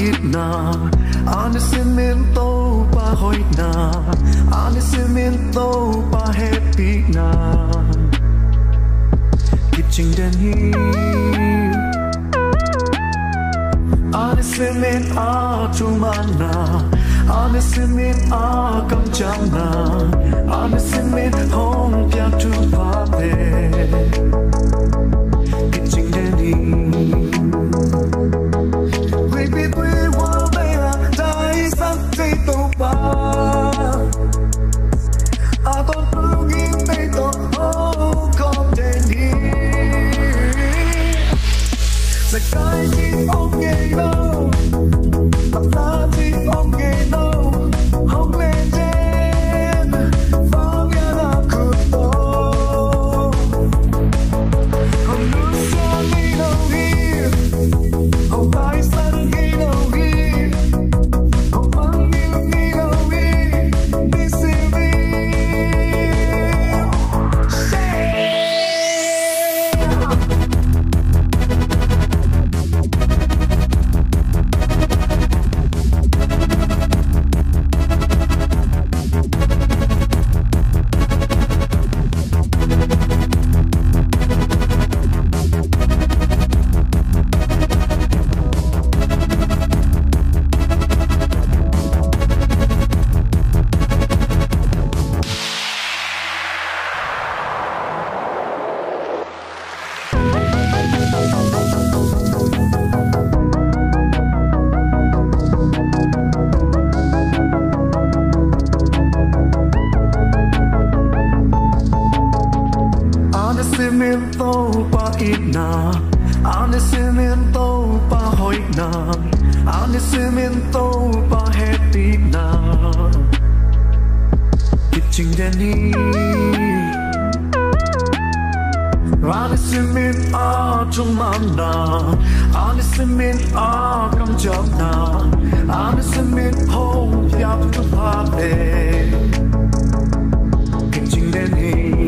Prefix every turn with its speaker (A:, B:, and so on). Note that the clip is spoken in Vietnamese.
A: cemento pa itna Ane cemento pa hoitna Ane cemento pa happy na Kitching den hi. Ane cement a chumana Ane cement a kamchana Ane cement hong pya tu pa Kitching tâu pa ít na ane simen tâu pa hoi na ane simen tâu pa happy na kitching deni Ane simen a chung mam na ane simen a kam jam na ane simen ho yap tu pa de kitching deni